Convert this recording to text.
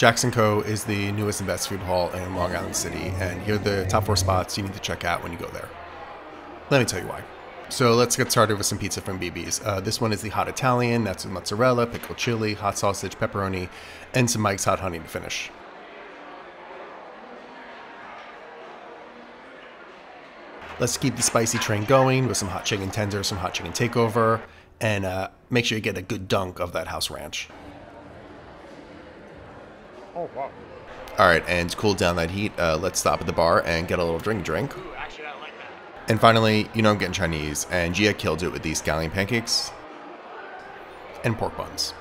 Jacx & Co. is the newest and best food hall in Long Island City, and here are the top four spots you need to check out when you go there. Let me tell you why. So let's get started with some pizza from BB's. Uh, this one is the hot Italian, that's with mozzarella, pickled chili, hot sausage, pepperoni, and some Mike's hot honey to finish. Let's keep the spicy train going with some hot chicken tenders, some hot chicken takeover, and uh, make sure you get a good dunk of that house ranch. Oh, wow. All right, and to cool down that heat, uh, let's stop at the bar and get a little drink drink. Ooh, actually, I like that. And finally, you know I'm getting Chinese, and Gia killed it with these scallion pancakes and pork buns.